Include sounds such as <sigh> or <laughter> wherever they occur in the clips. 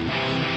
Música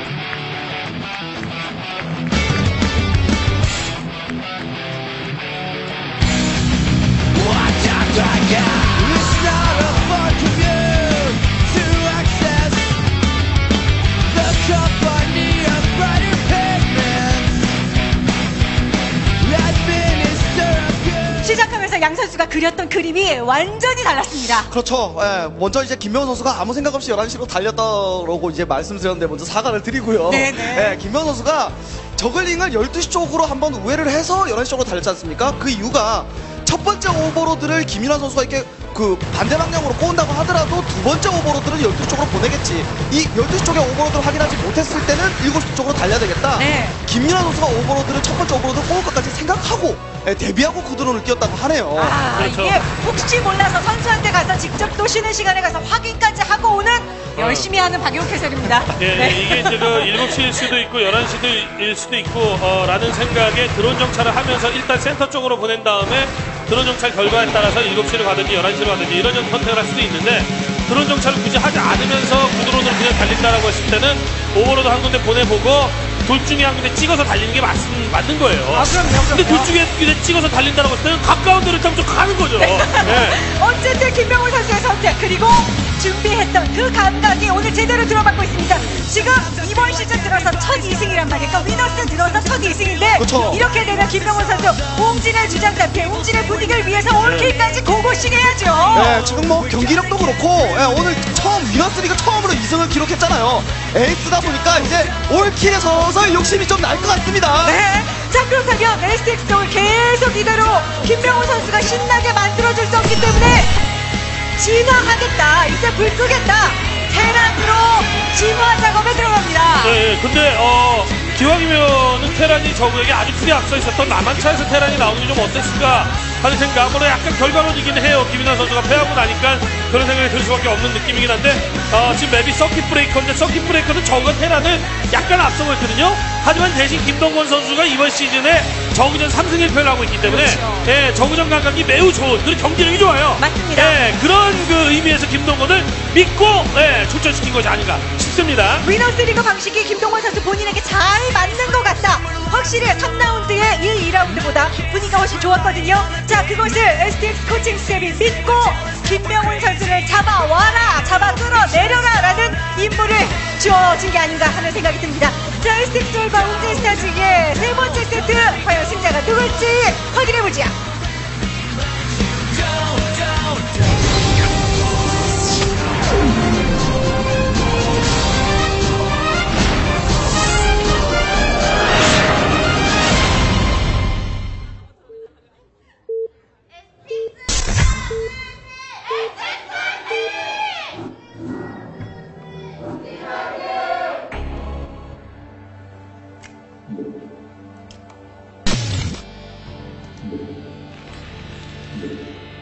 양 선수가 그렸던 그림이 완전히 달랐습니다. 그렇죠. 예, 먼저 이제 김명운 선수가 아무 생각 없이 11시로 달렸다라고 이제 말씀드렸는데 먼저 사과를 드리고요. 네네. 예, 김명운 선수가 zergling을 12시 쪽으로 한번 우회를 해서 11시 쪽으로 달렸지 않습니까? 그 이유가 첫 번째 overlord를 김윤환 선수가 이렇게 그 반대 방향으로 꼬은다고 하더라도 두 번째 overlord를 12시 쪽으로 보내겠지. 이 12시 쪽에 overlord를 확인하지 못했을 때는 7시 쪽으로 달려야 되겠다. 네. 김윤환 선수가 overlord를 첫 번째 overlord 꼬을 것까지 생각하고 예, 대비하고 구드론을 띄웠다고 하네요. 아, 그렇죠. 이게 혹시 몰라서 선수한테 가서 직접 또 쉬는 시간에 가서 확인까지 하고 오는 열심히 하는 박용욱 해설입니다. 예, <laughs> 네. 예, 이게 이제 그 7시일 수도 있고 11시일 수도 있고 어, 라는 생각에 드론 정찰을 하면서 일단 센터 쪽으로 보낸 다음에 드론 정찰 결과에 따라서 7시로 가든지 11시로 가든지 이런 전 선택을 할 수도 있는데 드론 정찰을 굳이 하지 않으면서 구드론으로 그냥 달린다라고 했을 때는 overlord 한 군데 보내보고 둘 중에 한 군데 찍어서 달리는 게 맞, 맞는 거예요. 아, 그럼요, 그럼요. 근데 둘 중에 한 군데 찍어서 달린다라고 했을 때는 가까운 데를 타면 좀 가는 거죠. 예. <laughs> 어쨌든 김명훈 선수의 선택 그리고 준비했던 그 감각이 오늘 제대로 들어맞고 있습니다. 지금 이번 시즌 들어서 첫 2승이란 말이에요. 그러니까 위너스 들어서 첫 2승인데 그쵸. 이렇게 되면 김명훈 선수 웅진의 주장답게 웅진의 분위기를 위해서 올킬까지 고고싱 해야죠. 네, 지금 뭐 경기력도 그렇고 예, 오늘 처음 위너스리그 처음으로 2승을 기록했잖아요. 에이스다 보니까 이제 올킬에 서서 욕심이 좀 날 것 같습니다. 네. 자 그렇다면 STX 쪽을 계속 이대로 김명훈 선수가 신나게 만들어줄 수 없기 때문에 진화하겠다. 이제 불 끄겠다. 테란으로 진화 작업에 들어갑니다. 네, 근데 어 기왕이면은 테란이 저구에게 아주 크게 앞서 있었던 남한차에서 테란이 나오는 게 좀 어땠을까 하는 생각으로 약간 결과론이긴 해요. 김인환 선수가 패하고 나니까 그런 생각이 들 수밖에 없는 느낌이긴 한데 어, 지금 맵이 서킷 브레이커인데 서킷 브레이커는 저그 테란을 약간 앞서고 있거든요. 하지만 대신 김동건 선수가 이번 시즌에 저그전 3승 1패를 하고 있기 때문에 그렇죠. 예, 저그전 감각이 매우 좋은 그리고 경기력이 좋아요. 맞습니다. 예, 그런 그 의미에서 김동건을 믿고 예, 출전시킨 것이 아닌가 싶습니다. 위너스 리그 방식이 김동원 선수 본인에게 잘 맞는 것 같다. 확실히 3라운드의 1, 2라운드보다 분위기가 훨씬 좋았거든요. 자, 그것을 STX 코칭 스텝이 믿고 김명훈 선수를 잡아와라, 잡아 끌어내려라 라는 임무를 주어진 게 아닌가 하는 생각이 듭니다. 자, STX 돌과 웅진 스타즈의 세 번째 세트 과연 승자가 누굴지 확인해보자.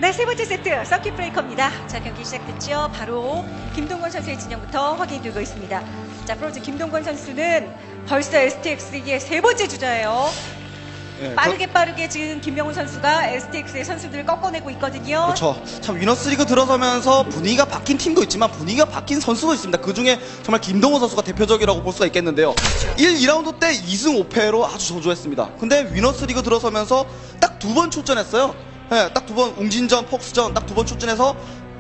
네, 세 번째 세트 서킷 브레이커입니다. 자, 경기 시작됐죠. 바로 김동건 선수의 진영부터 확인이 되고 있습니다. 자, 프로즈 김동건 선수는 벌써 STX의 세 번째 주자예요. 예, 빠르게 빠르게 지금 김명훈 선수가 STX의 선수들을 꺾어내고 있거든요. 그렇죠. 참 위너스리그 들어서면서 분위기가 바뀐 팀도 있지만 분위기가 바뀐 선수도 있습니다. 그 중에 정말 김동원 선수가 대표적이라고 볼 수가 있겠는데요. 1, 2라운드 때 2승 5패로 아주 저조했습니다. 근데 위너스리그 들어서면서 딱 두 번 출전했어요. 예, 딱두 번 웅진전, 폭스전 딱 두 번 출전해서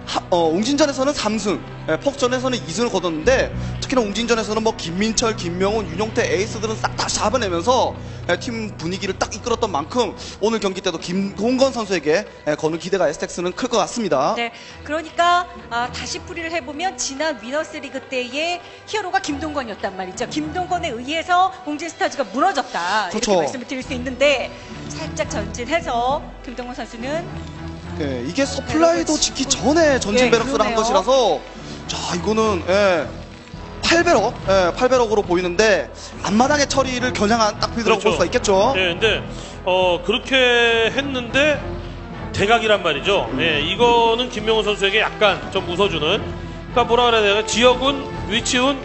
하- 어, 웅진전에서는 3승, 예, 폭전에서는 2승을 거뒀는데 특히나 웅진전에서는 뭐 김민철, 김명훈, 윤용태 에이스들은 싹 다 잡아내면서 예, 팀 분위기를 딱 이끌었던 만큼 오늘 경기 때도 김동건 선수에게 예, 거는 기대가 에스텍스는 클 것 같습니다. 네, 그러니까 아, 다시 풀이를 해보면 지난 위너스리그 때의 히어로가 김동건이었단 말이죠. 김동건에 의해서 홍진스타즈가 무너졌다 그렇죠. 이렇게 말씀을 드릴 수 있는데 살짝 전진해서 김동건 선수는 예, 이게 supply도 짓기 전에 전진 예, barracks를 한 그러네요. 것이라서 자 이거는 예, 8배럭, 예, 8배럭으로 보이는데 앞마당 hatchery를 겨냥한 딱 build라고 볼 수가 있겠죠. 네, 근데 어 그렇게 했는데 대각이란 말이죠. 예, 이거는 김명운 선수에게 약간 좀 웃어주는. 그러니까 뭐라 그래야 되나 지역은 위치운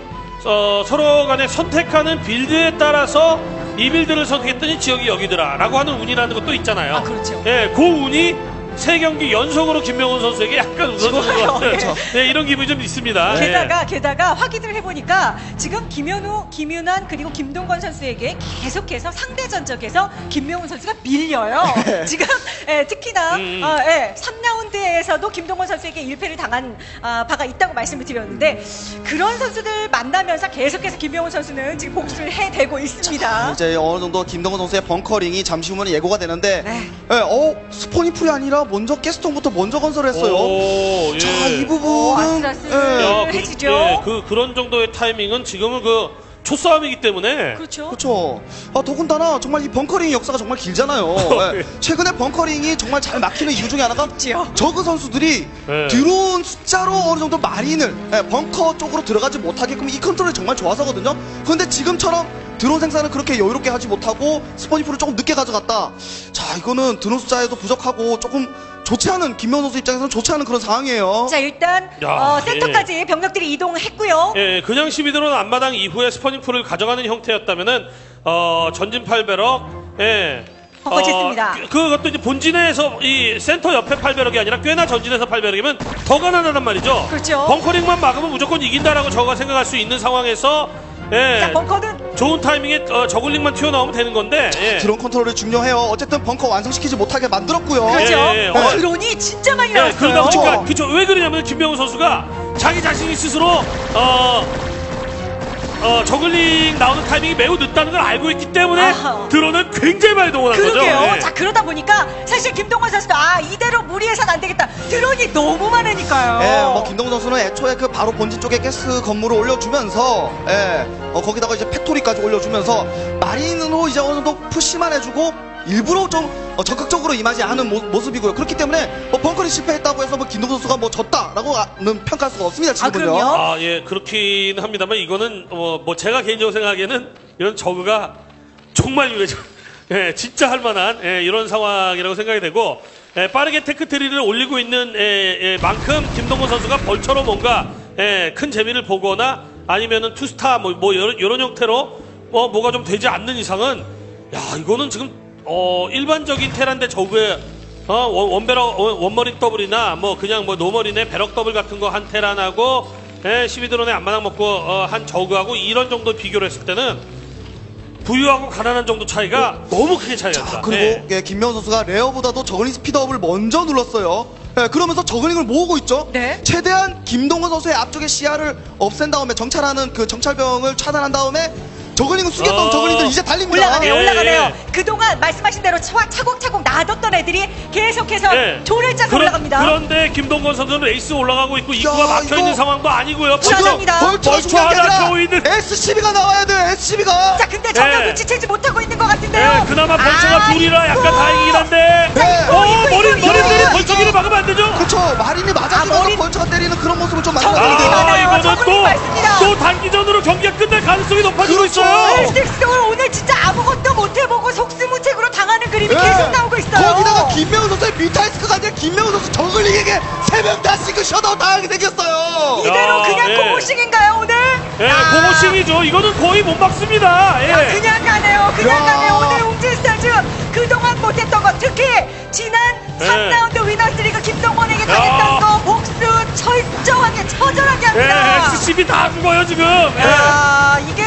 어, 서로 간에 선택하는 build에 따라서 이 빌드를 선택했더니 지역이 여기더라라고 하는 운이라는 것도 있잖아요. 아, 그렇죠. 예, 그 운이 세 경기 연속으로 김명훈 선수에게 약간 웃어주는. 것 같은 네. 네, 이런 기분이 좀 있습니다. 네. 게다가 게다가 확인을 해보니까 지금 김현우, 김윤환 그리고 김동건 선수에게 계속해서 상대 전적에서 김명훈 선수가 밀려요. <laughs> 지금 예, 특히나 음. 어, 예, 3라운드에서도 김동건 선수에게 1패를 당한 아, 바가 있다고 말씀을 드렸는데 그런 선수들 만나면서 계속해서 김명훈 선수는 지금 복수를 해대고 있습니다. 이제 어느 정도 김동건 선수의 벙커링이 잠시 후면 예고가 되는데, 네. 예, 어 스포니풀이 아니라 먼저 가스통부터 먼저 건설했어요. 오, 예. 자, 이 오, 부분은 아슬아슬. 예, 야, 그, 해지죠. 예, 그 그런 정도의 타이밍은 지금은 그 초싸움이기 때문에 그렇죠. 그렇죠. 아, 더군다나 정말 이 벙커링 역사가 정말 길잖아요. 예. 최근에 벙커링이 정말 잘 막히는 이유 중에 하나가 있지요. 저그 선수들이 네. 들어온 숫자로 어느 정도 마린을 예, 벙커 쪽으로 들어가지 못하게끔 이 컨트롤이 정말 좋아서거든요. 그런데 지금처럼 드론 생산을 그렇게 여유롭게 하지 못하고 스포니프를 조금 늦게 가져갔다. 자, 이거는 드론 숫자에도 부족하고 조금 좋지 않은 김명호 선수 입장에서는 좋지 않은 그런 상황이에요. 자 일단 야, 어, 센터까지 병력들이 이동했고요. 예, 그냥 12드론 앞마당 이후에 스퍼닝풀을 가져가는 형태였다면은 어, 전진 8배럭 예. 헛것했습니다. 그- 그것도 이제 본진에서 이 센터 옆에 8배럭이 아니라 꽤나 전진에서 8배럭이면 더 가난하단 말이죠. 그렇죠. 벙커링만 막으면 무조건 이긴다라고 저가 생각할 수 있는 상황에서 예. 자 벙커는 좋은 타이밍에 어, 저글링만 튀어나오면 되는 건데 예. 드론 컨트롤이 중요해요. 어쨌든 벙커 완성시키지 못하게 만들었고요. 그렇죠. 예, 예. 어, 어, 드론이 진짜 많이 예, 나왔어요. 그러다 보니까 그렇죠. 그쵸 왜 그러냐면 김병훈 선수가 자기 자신이 스스로 어, 어 저글링 나오는 타이밍이 매우 늦다는 걸 알고 있기 때문에 아하. 드론을 굉장히 많이 동원한 그러게요. 거죠. 예. 자 그러다 보니까 사실 김동건 선수도 아 이대로 무리해서는 안 되겠다. 드론이 너무 많으니까요. 예, 뭐 김동건 선수는 애초에 그 바로 본진 쪽에 가스 건물을 올려주면서, 예, 어, 거기다가 이제 factory까지 올려주면서 marine으로 이제 어느 정도 push만 해주고 일부러 좀 어, 적극적으로 임하지 않은 모, 습이고요 그렇기 때문에 뭐 bunkering 실패했다고 해서 뭐 김동건 선수가 뭐 졌다라고는 평가할 수가 없습니다. 지금은요. 그럼요? 아, 예, 그렇긴 합니다만 이거는 어, 뭐 제가 개인적으로 생각하기에는 이런 저그가 정말 유해져. 예, 진짜 할 만한 예, 이런 상황이라고 생각이 되고 예, 빠르게 tech tree를 올리고 있는 예, 예, 만큼 김동건 선수가 vulture로 뭔가 예, 큰 재미를 보거나 아니면은 two star 뭐, 뭐 이런, 이런 형태로 뭐 뭐가 좀 되지 않는 이상은 야 이거는 지금 어, 일반적인 테란대 저그의 어, 원- 원배럭, 원- one marine 더블이나 뭐 그냥 뭐 no marine에 배럭 더블 같은 거 한 테란하고 예, 12드론에 앞마당 먹고 어, 한 저그하고 이런 정도 비교를 했을 때는 부유하고 가난한 정도 차이가 너무 크게 차이가 자, 납니다. 그리고 예. 예, 김명운 선수가 lair보다도 zergling speed up을 먼저 눌렀어요. 예, 그러면서 zergling을 모으고 있죠. 네. 최대한 김동건 선수의 앞쪽에 시야를 없앤 다음에 정찰하는 그 정찰병을 차단한 다음에 zergling을 숨겼던 어. zergling들 이제. 올라가네요, 예, 올라가네요. 예. 그동안 말씀하신 대로 차, 차곡차곡 놔뒀던 애들이 계속해서 예. 조를 짜고 그런- 올라갑니다. 그런데 김동건 선수는 wraith 올라가고 있고 입구가 야, 막혀 있는 이거- 상황도 아니고요. 불안합니다. 게 하나 더 있는- SCV가 나와야 돼요. SCV가. 자, 근데 전혀 예. 눈치채지 못하고 있는 것 같은데요. 예, 그나마 vulture가 아, 둘이라 약간 이거. 다행이긴 한데. 네. 어, 머리, 머리들이 이거. 벌처기를 막으면 안 되죠? 그렇죠. 마린이 아, 맞아주면서 머리- 벌처가 때리는 그런 모습을 좀 만들어야 돼요. 많아요. 이거는 저글링 또, 많습니다. 또 단기전으로 경기 가 가능성이 높아지고 그렇죠. 있어요. 헬스틱스 오늘 진짜 아무것도 못해보고 속수무책으로 당하는 그림이 예. 계속 나오고 있어요. 거기다가 김명훈 선수의 뮤타이스크가 아니라 김명훈 선수 저글링에게 세 명 다씩 그 셧아웃 당하게 생겼어요. 이대로 야, 그냥 예. 고고싱인가요 오늘? 예, 아, 고고싱이죠. 이거는 거의 못 막습니다. 예. 야, 그냥 가네요. 그냥 야. 가네요. 오늘 웅진 스타즈 그동안 못했던 것 특히 지난 예. 3라운드 위너스 리그 김동원에게 야. 당했던 거 철저하게 처절하게 예, 합니다. SCB 다 죽어요, 지금. 예. 야, 이게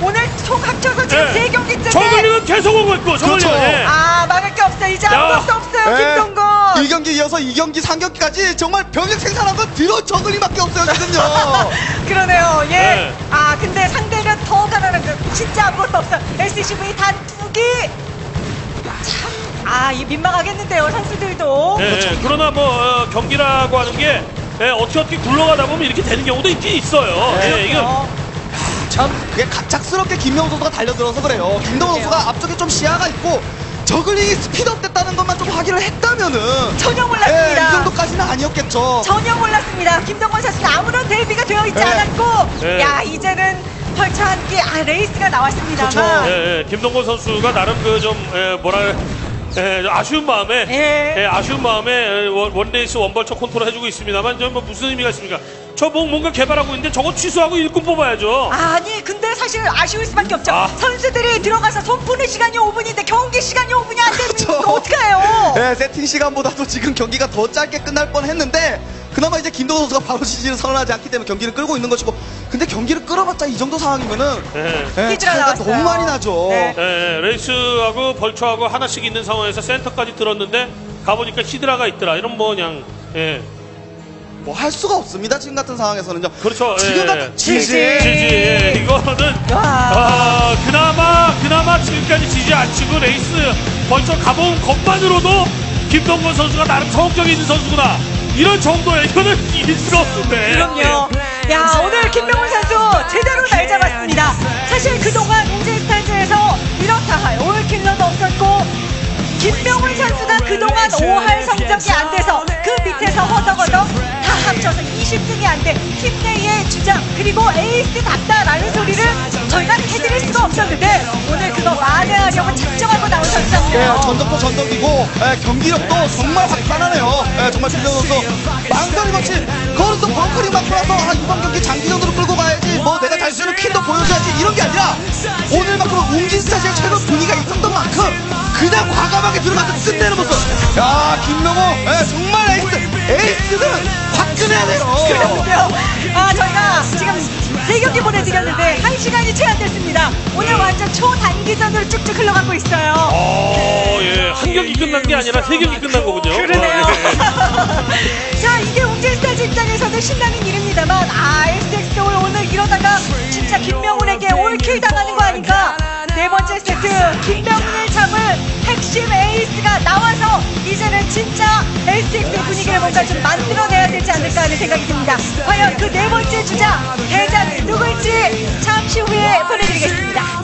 오늘 총 합쳐서 지금 예. 세 경기째인데 저글링은 계속 오고 있고, 저글링은. 그렇죠. 예. 아 막을 게 없어요. 이제 야. 아무것도 없어요. 김동건. 1경기 이어서 2경기, 3경기까지 정말 병력 생산한 건 드론 저글링밖에 없어요, 지금요. <laughs> 그러네요. 예. 네. 아 근데 상대는 더 가난한 거 진짜 아무것도 없어. SCV 단두 개. 참. 아, 이 민망하겠는데요, 선수들도. 예, 예. 그러나 뭐 어, 경기라고 하는 게 예, 어떻게 어떻게 굴러가다 보면 이렇게 되는 경우도 있긴 있어요. 예, 이거 어, 참, 그게 갑작스럽게 김명훈 선수가 달려들어서 그래요. 김동훈 선수가 앞쪽에 좀 시야가 있고, 저글링이 스피드업 됐다는 것만 좀 확인을 했다면은. 전혀 예, 몰랐습니다. 이 정도까지는 아니었겠죠. 전혀 몰랐습니다. 김동건 선수는 아무런 대비가 되어 있지 네. 않았고, 네. 야 이제는 vulture 한 기 아, wraith가 나왔습니다만. 그렇죠. 예, 예. 김동건 선수가 나름 그 좀 뭐라 예, 아쉬운 마음에 예. 예, 아쉬운 마음에 예, one- one wraith one vulture 컨트롤 해주고 있습니다만 저뭐 무슨 의미가 있습니까? 저 뭐, 뭔가 개발하고 있는데 저거 취소하고 일꾼 뽑아야죠. 아니 근데 사실 아쉬울 수밖에 없죠. 아. 선수들이 들어가서 손 푸는 시간이 5분인데 경기 시간이 5분이 안 되면 그렇죠. 이거 어떡해요? 네, 세팅 시간보다도 지금 경기가 더 짧게 끝날 뻔 했는데, 그나마 이제 김동건 선수가 바로 GG를 선언하지 않기 때문에 경기를 끌고 있는 것이고, 근데 경기를 끌어봤자 이 정도 상황이면은, 네. 네, 삐뚤어 차이가 나왔어요. 너무 많이 나죠. 네. 예, wraith하고 vulture하고 하나씩 있는 상황에서 센터까지 들었는데 가보니까 hydra가 있더라. 이런 뭐 그냥 예. 뭐 할 수가 없습니다, 지금 같은 상황에서는요. 그렇죠. 지금 예. 같은, 지지. 지지. 예, 이거는 와. 아, 그나마 그나마 지금까지 GG 안 치고 wraith vulture 가본 것만으로도 김동건 선수가 나름 성격이 있는 선수구나. 이런 정도의 <laughs> 이거는 이길 수가 없는데. 그럼요. 야, 오늘 김명훈 선수 제대로 날 잡았습니다. 사실 그동안 웅진 스타즈에서 이렇다. 올킬러도 없었고, 김명훈 선수가 그동안 5할 성적이 안 돼서 그 밑에서 허덕허덕 다 합쳐서 20등이 안 돼. 팀 내의 주장, 그리고 에이스답다라는 소리를 저희가 네. 전적도 전적이고 예, 경기력도 정말 화끈하네요. 예, 정말 김정 선수 망설임 없이 그거는 또 벙커링 맞고 나서 아, 이번 경기 장기전으로 끌고 가야지 뭐 내가 잘 쓰는 퀸도 보여줘야지 이런 게 아니라 오늘만큼은 웅진 스타즈의 최근 분위기가 있었던 만큼 그냥 과감하게 들어가서 끝내는 모습. 야 김명호 예, 정말 에이스 에이스는 화끈해야 돼요. 그렇군요. 아, 저희가 지금 세 경기 보내드렸는데 한 시간이 제한됐습니다. 오늘 완전 초단기전으로 쭉쭉 흘러가고 있어요. 어, 예. 한 경기 끝난 게 아니라 세 경기 끝난 거군요. 그러네요. 어, 예. <laughs> 자, 이게 웅진스타즈 입장에서도 신나는 일입니다만, 아, SX 올 오늘 이러다가 진짜 김명훈에게 올킬 당하는? 세트, 김명훈을 잡을 핵심 에이스가 나와서 이제는 진짜 SX의 분위기를 뭔가 좀 만들어내야 되지 않을까 하는 생각이 듭니다. 과연 그 네 번째 주자, 대장 누굴지 잠시 후에 보내드리겠습니다.